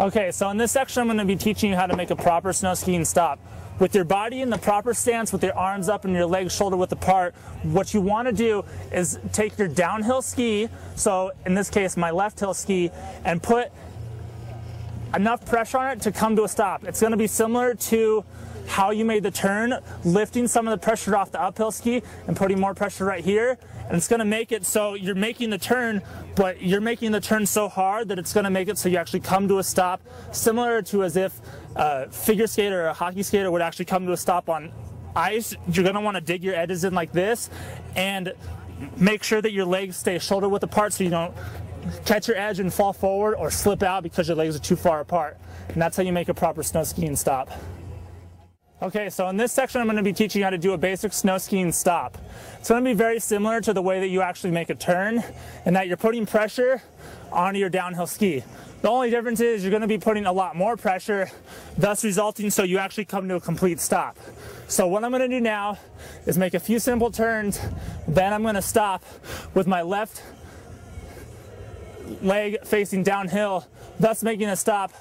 Okay, so in this section, I'm going to be teaching you how to make a proper snow skiing stop. With your body in the proper stance, with your arms up and your legs shoulder width apart, what you want to do is take your downhill ski, so in this case, my left hill ski, and put enough pressure on it to come to a stop. It's going to be similar to how you made the turn, lifting some of the pressure off the uphill ski and putting more pressure right here. And it's going to make it so you're making the turn, but you're making the turn so hard that it's going to make it so you actually come to a stop, similar to as if a figure skater or a hockey skater would actually come to a stop on ice. You're going to want to dig your edges in like this and make sure that your legs stay shoulder width apart so you don't catch your edge and fall forward or slip out because your legs are too far apart. And that's how you make a proper snow skiing stop. Okay, so in this section I'm going to be teaching you how to do a basic snow skiing stop. It's going to be very similar to the way that you actually make a turn in that you're putting pressure onto your downhill ski. The only difference is you're going to be putting a lot more pressure, thus resulting so you actually come to a complete stop. So what I'm going to do now is make a few simple turns, then I'm going to stop with my left leg facing downhill, thus making a stop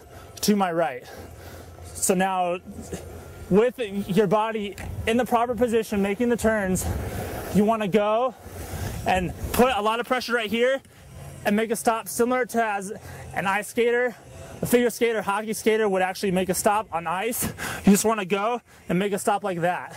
to my right. So now with your body in the proper position, making the turns, you want to go and put a lot of pressure right here and make a stop similar to as an ice skater, a figure skater, hockey skater would actually make a stop on ice. You just want to go and make a stop like that.